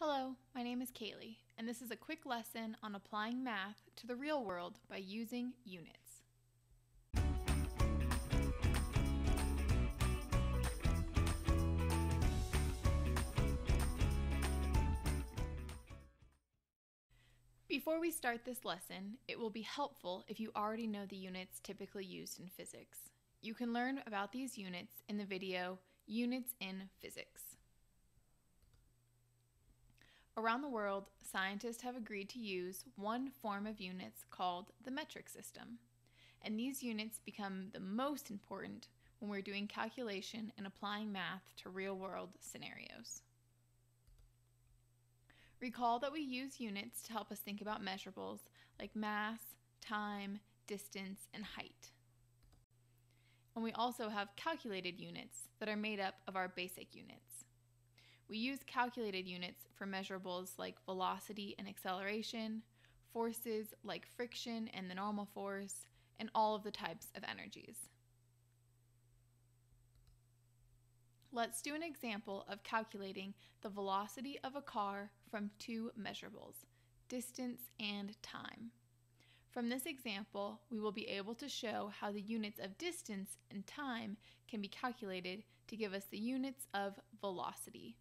Hello, my name is Kaylee, and this is a quick lesson on applying math to the real world by using units. Before we start this lesson, it will be helpful if you already know the units typically used in physics. You can learn about these units in the video Units in Physics. Around the world, scientists have agreed to use one form of units called the metric system. And these units become the most important when we're doing calculation and applying math to real world scenarios. Recall that we use units to help us think about measurables like mass, time, distance, and height. And we also have calculated units that are made up of our basic units. We use calculated units for measurables like velocity and acceleration, forces like friction and the normal force, and all of the types of energies. Let's do an example of calculating the velocity of a car from two measurables, distance and time. From this example, we will be able to show how the units of distance and time can be calculated to give us the units of velocity.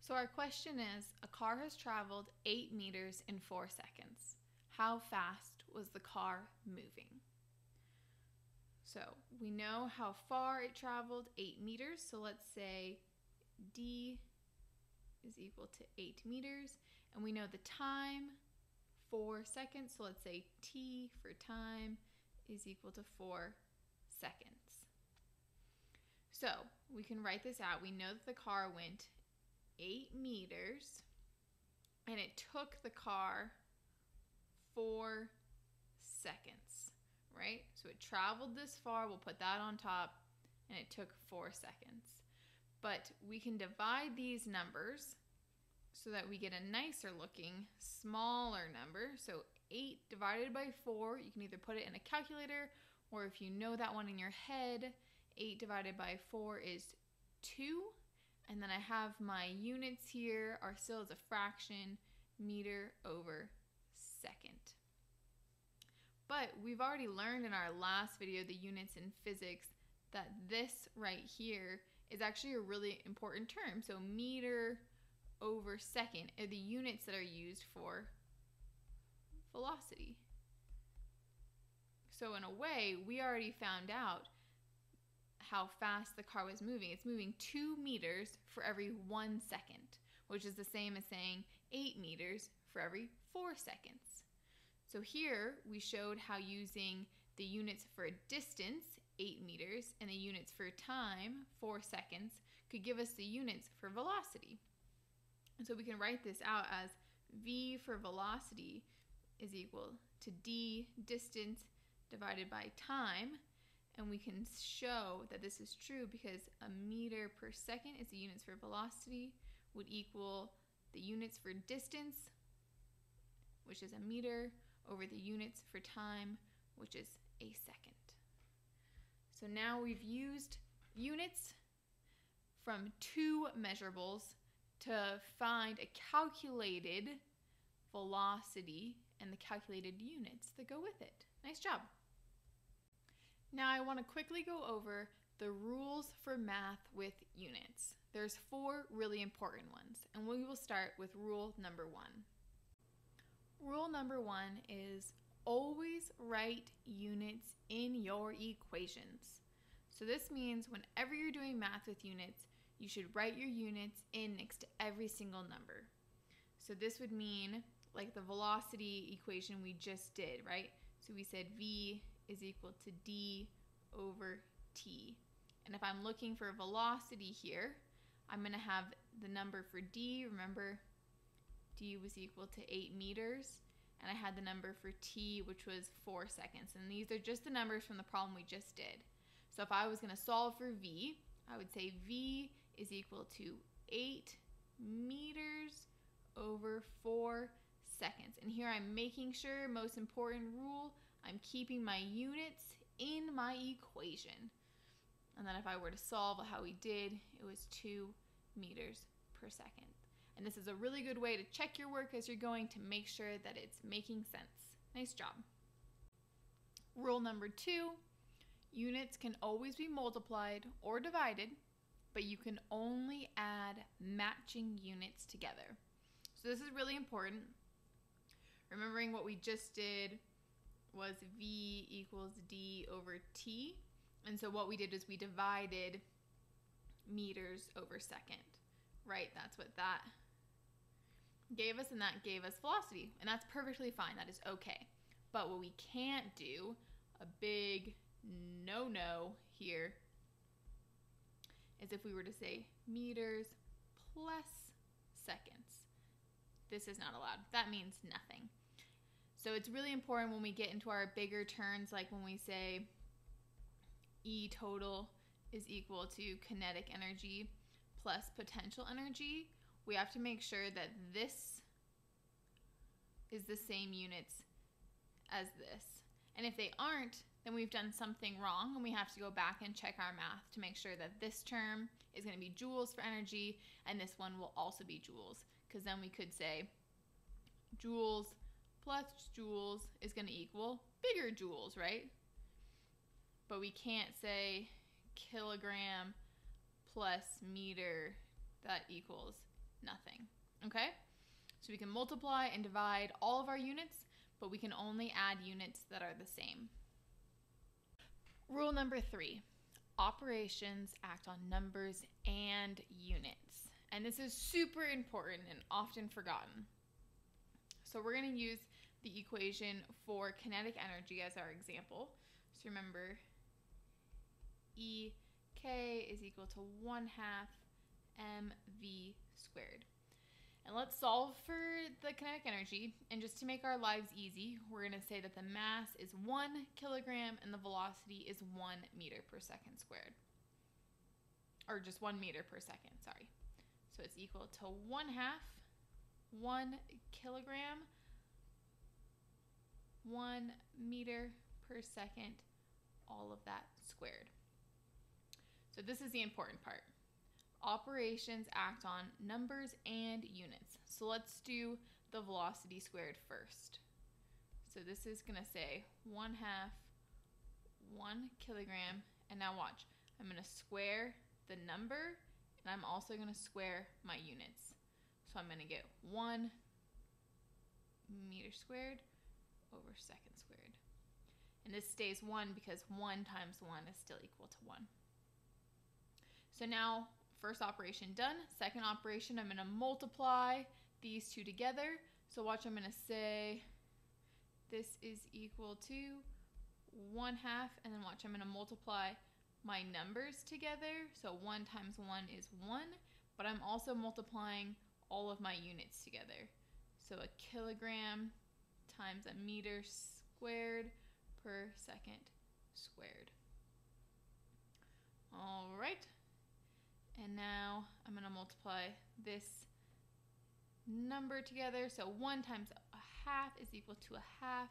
So our question is, a car has traveled 8 meters in 4 seconds. How fast was the car moving? So we know how far it traveled, 8 meters. So let's say D is equal to 8 meters. And we know the time, 4 seconds. So let's say T for time is equal to 4 seconds. So we can write this out. We know that the car went 8 meters and it took the car 4 seconds, right? So it traveled this far, we'll put that on top, and it took 4 seconds. But we can divide these numbers so that we get a nicer looking, smaller number. So 8 divided by 4, you can either put it in a calculator or if you know that one in your head, 8 divided by 4 is 2. And then I have my units here are still as a fraction, meter over second. But we've already learned in our last video, the units in physics, that this right here is actually a really important term. So meter over second are the units that are used for velocity. So in a way, we already found out how fast the car was moving. It's moving two meters for every one second, which is the same as saying eight meters for every four seconds. So here we showed how using the units for distance, 8 meters, and the units for time, 4 seconds, could give us the units for velocity. And so we can write this out as v for velocity is equal to d distance divided by time, and we can show that this is true because a meter per second is the units for velocity would equal the units for distance, which is a meter, over the units for time, which is a second. So now we've used units from two measurables to find a calculated velocity and the calculated units that go with it. Nice job. Now I want to quickly go over the rules for math with units. There's four really important ones, and we will start with rule number one. Rule number one is always write units in your equations. So this means whenever you're doing math with units, you should write your units in next to every single number. So this would mean like the velocity equation we just did, right? So we said v is equal to d over t. And if I'm looking for velocity here, I'm going to have the number for d. Remember, d was equal to 8 meters. And I had the number for t, which was 4 seconds. And these are just the numbers from the problem we just did. So if I was going to solve for v, I would say v is equal to 8 meters over 4 seconds. And here I'm making sure, most important rule, I'm keeping my units in my equation. And then if I were to solve how we did, it was 2 meters per second. And this is a really good way to check your work as you're going to make sure that it's making sense. Nice job. Rule number two units can always be multiplied or divided, but you can only add matching units together. So this is really important. Remembering what we just did was V equals D over T. And so what we did is we divided meters over second, right? That's what that gave us, and that gave us velocity. And that's perfectly fine. That is okay. But what we can't do, a big no no here, is if we were to say meters plus seconds. This is not allowed. That means nothing. So it's really important when we get into our bigger terms, like when we say E total is equal to kinetic energy plus potential energy, we have to make sure that this is the same units as this. And if they aren't, then we've done something wrong and we have to go back and check our math to make sure that this term is going to be joules for energy and this one will also be joules because then we could say joules plus joules is going to equal bigger joules, right? But we can't say kilogram plus meter that equals nothing. Okay? So we can multiply and divide all of our units, but we can only add units that are the same. Rule number three operations act on numbers and units. And this is super important and often forgotten. So we're going to use the equation for kinetic energy as our example. So remember, EK is equal to 1 half mv squared. And let's solve for the kinetic energy. And just to make our lives easy, we're going to say that the mass is 1 kilogram and the velocity is 1 meter per second squared. Or just 1 meter per second, sorry. So it's equal to 1 half 1 kilogram 1 meter per second, all of that squared. So this is the important part. Operations act on numbers and units. So let's do the velocity squared first. So this is going to say 1 half 1 kilogram. And now watch. I'm going to square the number and I'm also going to square my units. So I'm going to get 1 meter squared over second squared. And this stays 1 because 1 times 1 is still equal to 1. So now, first operation done. Second operation, I'm going to multiply these two together. So watch, I'm going to say this is equal to 1 half, and then watch, I'm going to multiply my numbers together. So 1 times 1 is 1, but I'm also multiplying all of my units together. So a kilogram times a meter squared per second squared. All right. And now I'm going to multiply this number together. So 1 times a half is equal to a half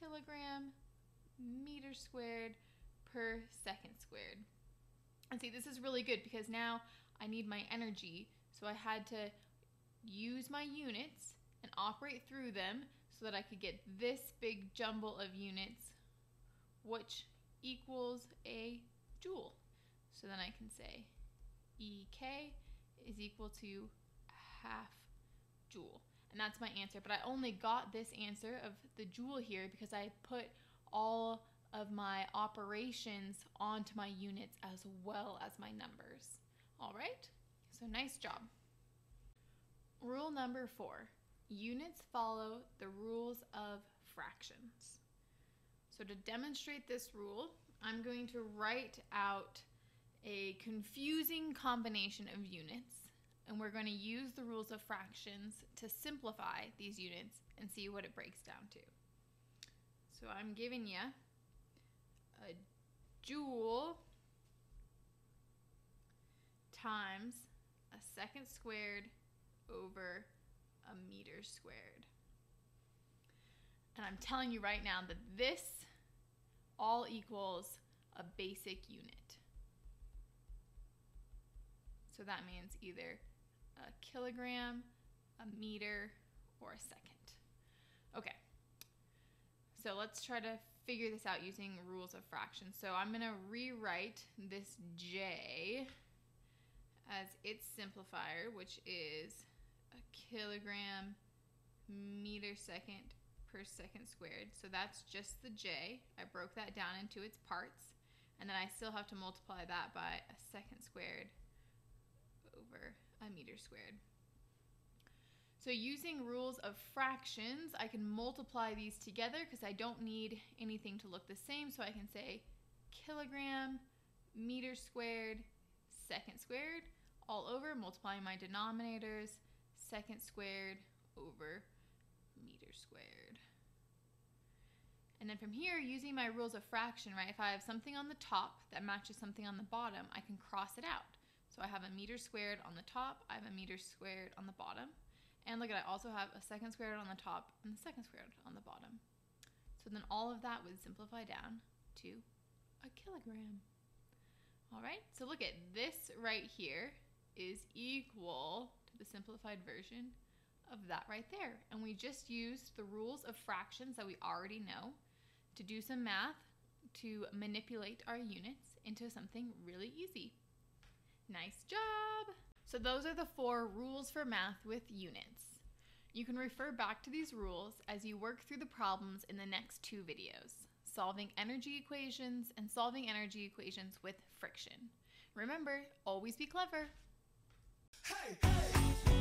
kilogram meter squared per second squared. And see, this is really good because now I need my energy. So I had to use my units and operate through them so that I could get this big jumble of units, which equals a joule. So then I can say EK is equal to half joule. And that's my answer. But I only got this answer of the joule here because I put all of my operations onto my units as well as my numbers. All right? So nice job. Rule number four units follow the rules of fractions. So to demonstrate this rule, I'm going to write out a confusing combination of units and we're going to use the rules of fractions to simplify these units and see what it breaks down to. So I'm giving you a joule times a second squared over a meter squared. And I'm telling you right now that this all equals a basic unit. So that means either a kilogram, a meter, or a second. Okay. So let's try to figure this out using rules of fractions. So I'm going to rewrite this J as its simplifier, which is a kilogram meter second per second squared. So that's just the J. I broke that down into its parts. And then I still have to multiply that by a second squared over a meter squared. So using rules of fractions, I can multiply these together because I don't need anything to look the same. So I can say kilogram, meter squared, second squared, all over, multiplying my denominators, second squared over meter squared. And then from here, using my rules of fraction, right, if I have something on the top that matches something on the bottom, I can cross it out. So I have a meter squared on the top, I have a meter squared on the bottom. And look at I also have a second squared on the top and the second squared on the bottom. So then all of that would simplify down to a kilogram. All right, so look at this right here is equal to the simplified version of that right there. And we just used the rules of fractions that we already know to do some math to manipulate our units into something really easy. Nice job! So those are the four rules for math with units. You can refer back to these rules as you work through the problems in the next two videos, solving energy equations and solving energy equations with friction. Remember, always be clever hey, hey.